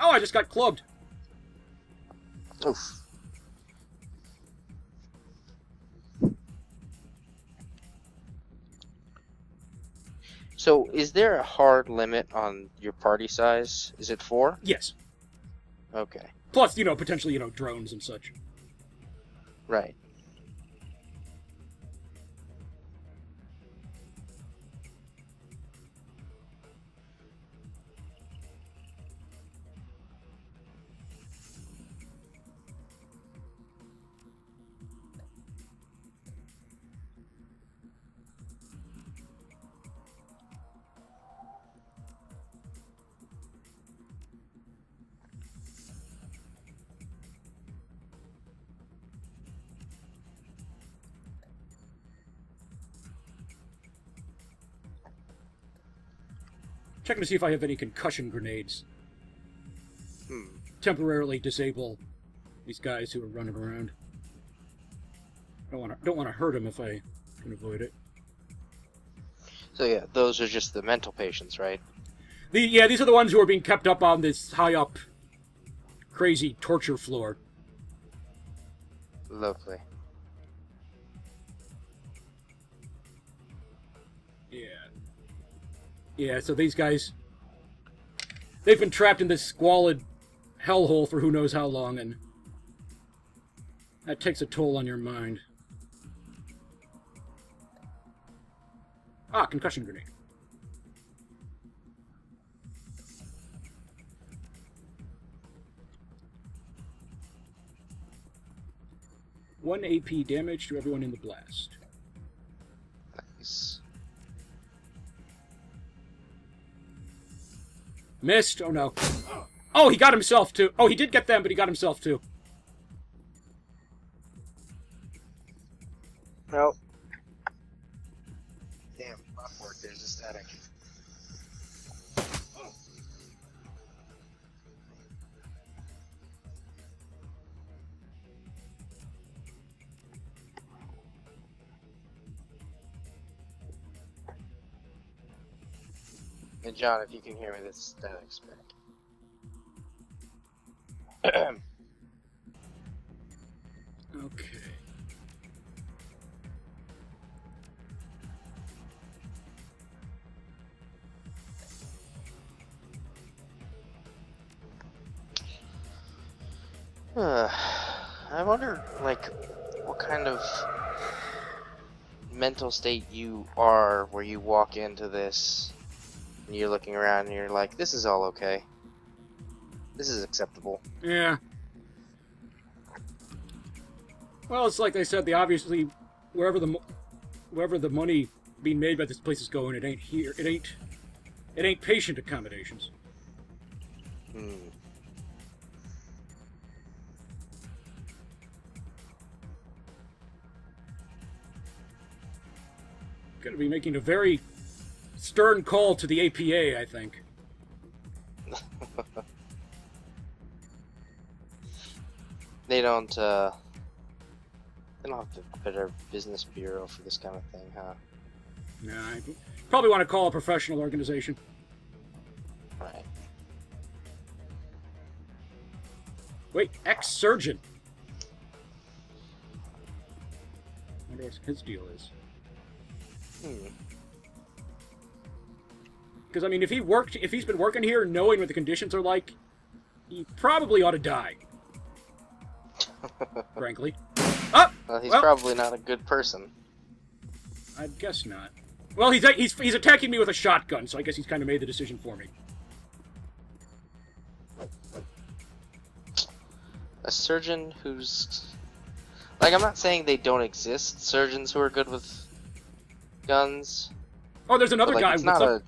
Oh, I just got clubbed. Oof. So, is there a hard limit on your party size? Is it four? Yes. Okay. Plus, you know, potentially, you know, drones and such. Right. Checking to see if I have any concussion grenades. Hmm. Temporarily disable these guys who are running around. Don't want to don't want to hurt them if I can avoid it. So yeah, those are just the mental patients, right? The yeah, these are the ones who are being kept up on this high up, crazy torture floor. Lovely. Yeah, so these guys they've been trapped in this squalid hellhole for who knows how long and that takes a toll on your mind. Ah, concussion grenade. One AP damage to everyone in the blast. Nice. Missed. Oh no. Oh, he got himself too. Oh, he did get them, but he got himself too. Nope. And John, if you can hear me, this static's back. Okay. Uh, I wonder, like, what kind of mental state you are where you walk into this and you're looking around and you're like, this is all okay. This is acceptable. Yeah. Well, it's like they said. The obviously, wherever the wherever the money being made by this place is going, it ain't here. It ain't. It ain't patient accommodations. Hmm. Going to be making a very stern call to the APA, I think. They don't, uh, they don't have a better business bureau for this kind of thing, huh? Nah, I probably want to call a professional organization. Right. Wait, ex-surgeon. Wonder what his deal is. Hmm. Because I mean, if he worked, if he's been working here, knowing what the conditions are like, he probably ought to die. Frankly, oh, Well, he's Well- probably not a good person. I guess not. Well, he's he's he's attacking me with a shotgun, so I guess he's kind of made the decision for me. A surgeon who's like I'm not saying they don't exist. Surgeons who are good with guns. Oh, there's another but, like, guy it's with not a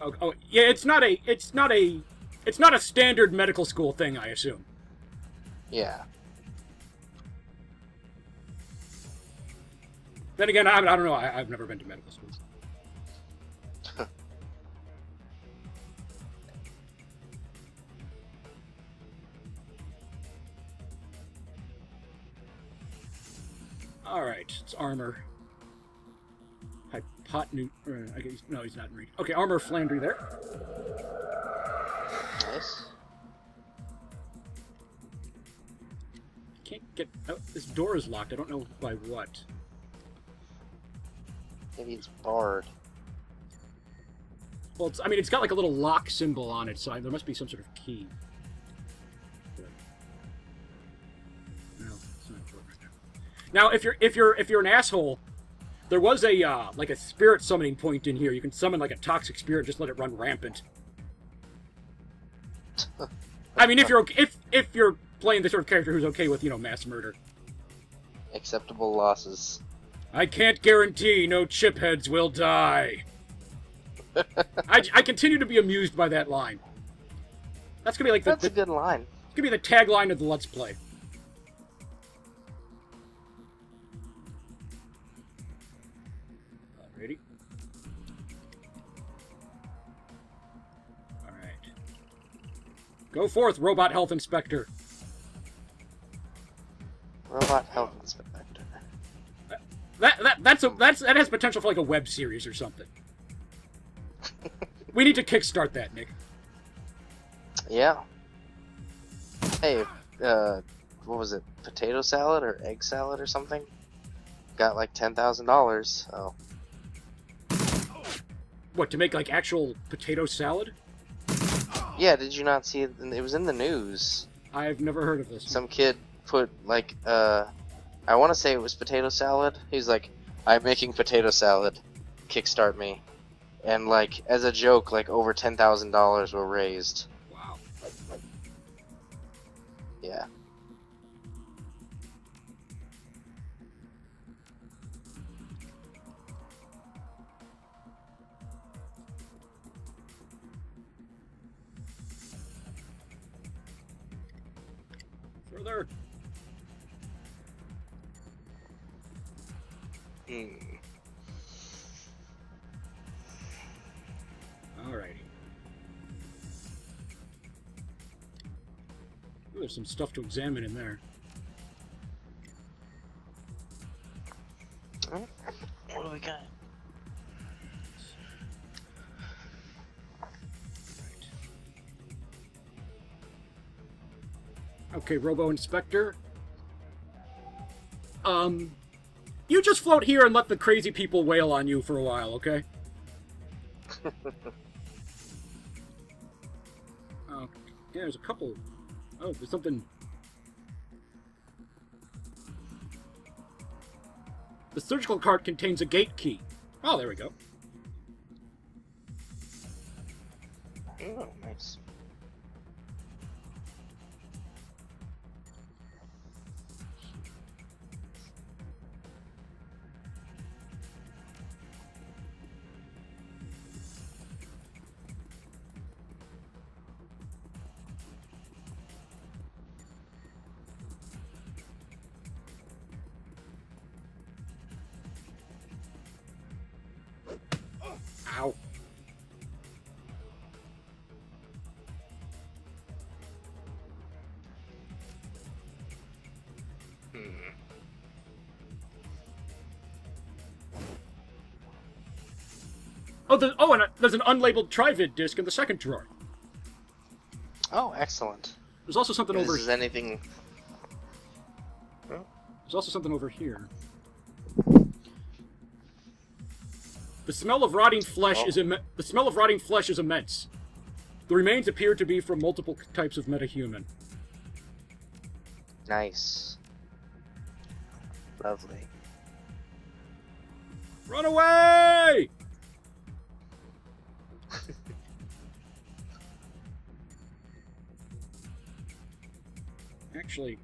Oh, oh, yeah, it's not a it's not a it's not a standard medical school thing, I assume. yeah. Then again, I, I don't know. I, I've never been to medical schools. All right, it's armor. Hypotnu. Uh, I guess no, he's not in range. Okay, armor Flandry there. Nice. Can't get out. This door is locked. I don't know by what. Maybe it's barred. Well, it's, I mean, it's got like a little lock symbol on it, so I, there must be some sort of key. No, it's not. Now, if you're if you're if you're an asshole, there was a uh, like a spirit summoning point in here. You can summon like a toxic spirit, just let it run rampant. I mean, if you're okay, if if you're playing the sort of character who's okay with you know mass murder. Acceptable losses. I can't guarantee no chipheads will die. I, I continue to be amused by that line. That's gonna be like the, That's the a good line. it's gonna be the tagline of the Let's Play. Go forth, Robot Health Inspector. Robot health inspector. That that that's a that's that has potential for like a web series or something. we need to kickstart that, Nick. Yeah. Hey, uh, what was it? Potato salad or egg salad or something? Got like ten thousand dollars. Oh, What to make like actual potato salad? Yeah. Did you not see it? It was in the news. I've never heard of this. Some kid put like uh, I want to say it was potato salad. He's like, I'm making potato salad. Kickstart me. And like as a joke, like over ten thousand dollars were raised. Wow. Yeah. Further. Hmm. Alrighty. Ooh, there's some stuff to examine in there. Okay, Robo Inspector. Um, you just float here and let the crazy people wail on you for a while, okay? Oh, yeah, there's a couple. Oh, there's something. The surgical cart contains a gate key. Oh, there we go. Oh, nice. Ow. Hmm. Oh, the, oh, and uh there's an unlabeled Trivid disc in the second drawer. Oh, excellent. There's also something If over. this is anything. There's also something over here. The smell of rotting flesh Oh. is Im- the smell of rotting flesh is immense. The remains appear to be from multiple types of metahuman. Nice. Lovely. Run away! Actually,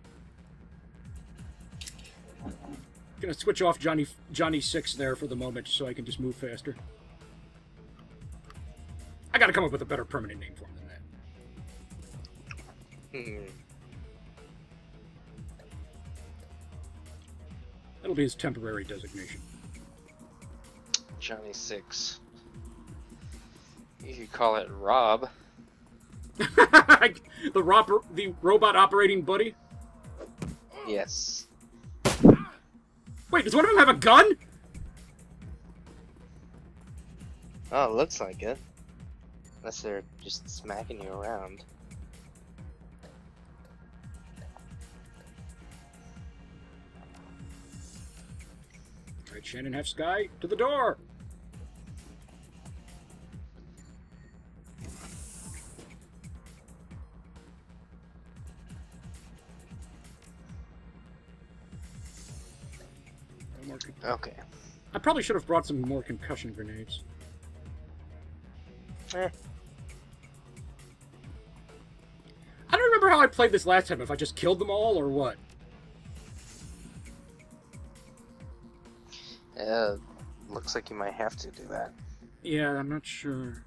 gonna switch off Johnny Johnny Six there for the moment, so I can just move faster. I gotta come up with a better permanent name for him than that. Hmm. That'll be his temporary designation. Johnny Six. You could call it Rob. the rob- the robot operating buddy. Yes. Wait, does one of them have a gun? Oh, looks like it. Unless they're just smacking you around. Alright, Shannon F. Sky, to the door! Okay. I probably should have brought some more concussion grenades. Eh. I don't remember how I played this last time, if I just killed them all or what. Uh, looks like you might have to do that. Yeah, I'm not sure.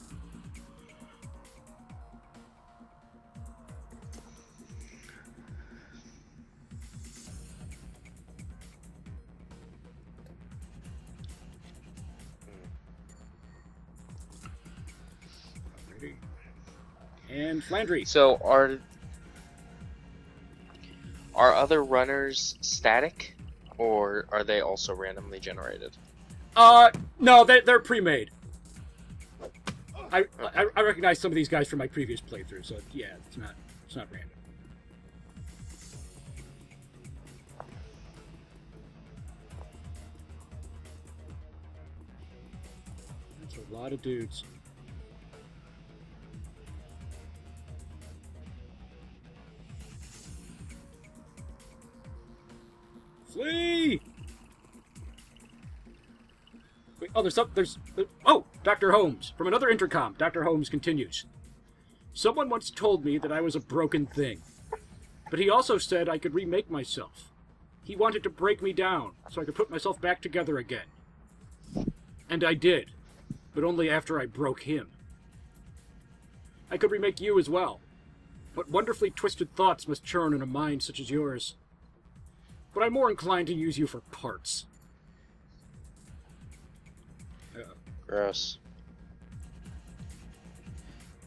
And Flandry. So are are other runners static, or are they also randomly generated? Uh, no, they, they're pre-made. I, I I recognize some of these guys from my previous playthrough, so yeah, it's not it's not random. That's a lot of dudes. Flee! Wait, oh, there's some, there's, there- oh, Dr. Holmes. From another intercom, Dr. Holmes continues. Someone once told me that I was a broken thing. But he also said I could remake myself. He wanted to break me down so I could put myself back together again. And I did. But only after I broke him. I could remake you as well. What wonderfully twisted thoughts must churn in a mind such as yours. But I'm more inclined to use you for parts. Gross.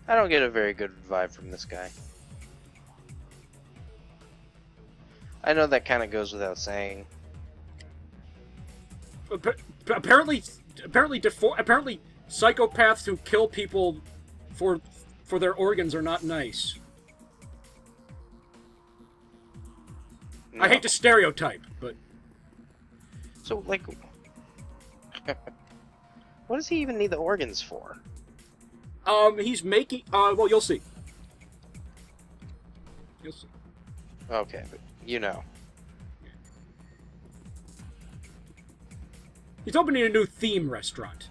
I don't get a very good vibe from this guy. I know that kind of goes without saying. Apparently, apparently, apparently, psychopaths who kill people for for their organs are not nice. I hate to stereotype, but So, like, what does he even need the organs for? um, he's making. Uh, well, you'll see. You'll see. Okay, but you know. He's opening a new theme restaurant.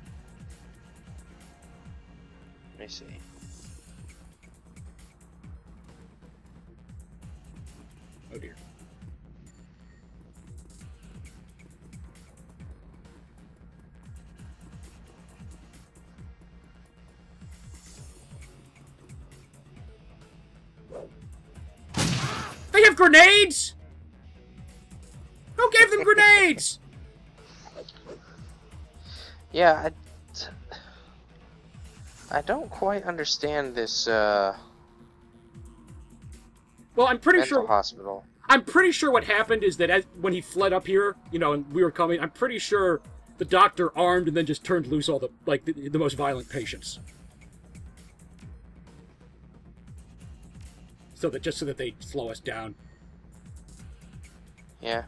Let me see. Oh dear. Grenades! Who gave them grenades? Yeah, I, I don't quite understand this uh, Well, I'm pretty sure hospital. I'm pretty sure what happened is that as, when he fled up here, you know, and we were coming, I'm pretty sure the doctor armed and then just turned loose all the like the, the most violent patients. So that just so that they slow us down. Yeah.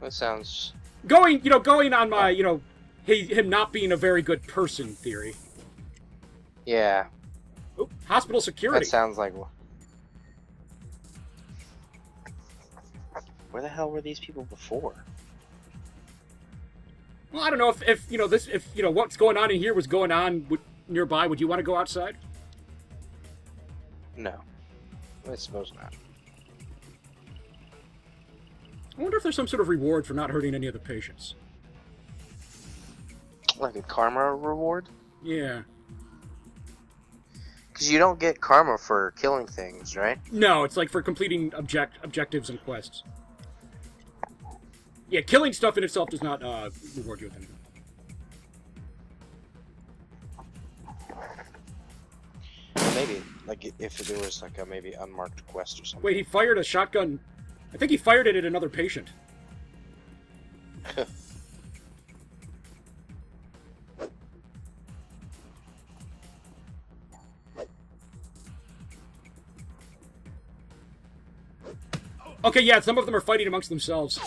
That sounds. Going, you know, going on my, you know, he, him not being a very good person theory. Yeah, Oop, hospital security. that sounds like. Where the hell were these people before? Well, I don't know if, if you know this, if you know what's going on in here was going on nearby. Would you want to go outside? No. I suppose not. I wonder if there's some sort of reward for not hurting any of the patients. Like a karma reward? Yeah. Because you don't get karma for killing things, right? No, it's like for completing object objectives and quests. Yeah, killing stuff in itself does not uh, reward you with anything. Maybe, like if there was like a maybe unmarked quest or something. Wait, he fired a shotgun. I think he fired it at another patient. Okay, yeah, some of them are fighting amongst themselves.